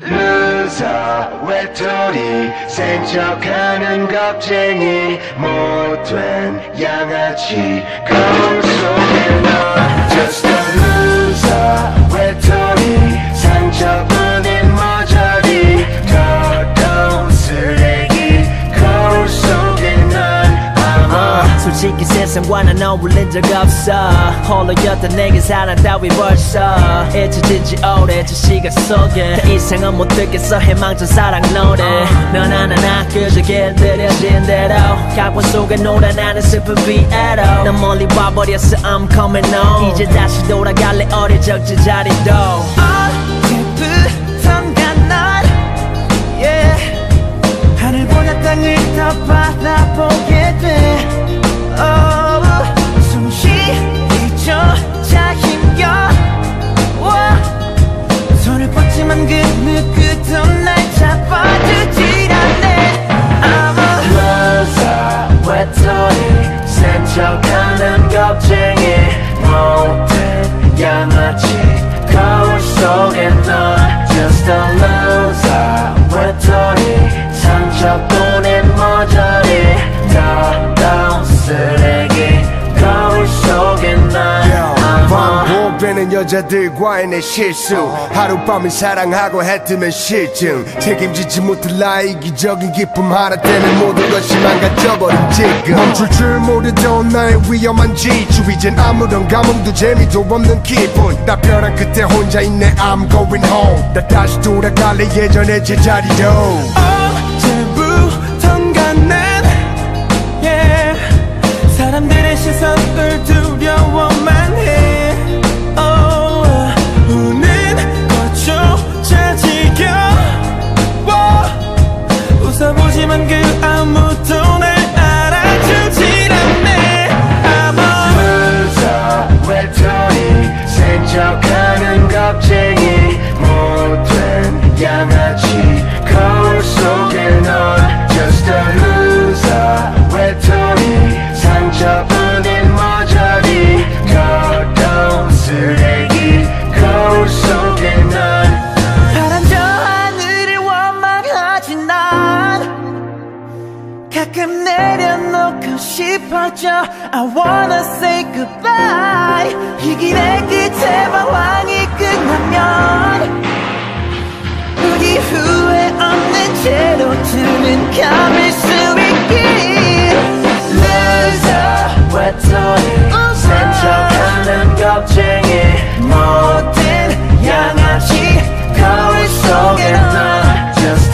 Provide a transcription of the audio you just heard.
Loser 외톨이 센척하는 겁쟁이 못된 양아치 거울 속에 넌 Just a 솔직히 세상과는 어울린 적 없어. 홀로였던 내게 사랑 따위 벌써. 잊혀진 지 오래 저 시각 속에. 더 이상은 못 듣겠어. 해망전 사랑 노래. 넌 하나나 그저 길들여진 대로. 각본 속에 놀아 나는 슬픈 비애로. 난 멀리 와버렸어. I'm coming home. 이제 다시 돌아갈래. 어릴 적 제자리도. 어제부턴가 날. Yeah. 하늘보다 땅을 더 바라보게 돼 반복되는 여자들과의 내 실수. 하룻밤을 사랑하고 해뜨면 실증. 책임지지 못할 나의 이기적인 기쁨 하나 때문에 모든 것이 망가져버린 지금. 멈출 줄 모르던 나의 위험한 지주. 이젠 아무런 감흥도 재미도 없는 기분. 나 변한 그때 혼자 있네 I'm going home. 나 다시 돌아갈래 예전의 제자리로. 어제부턴가 난 yeah. 사람들의 시선을 가끔 내려놓고 싶어져. I wanna say goodbye. 이 길의 끝에 방황이 끝나면 넌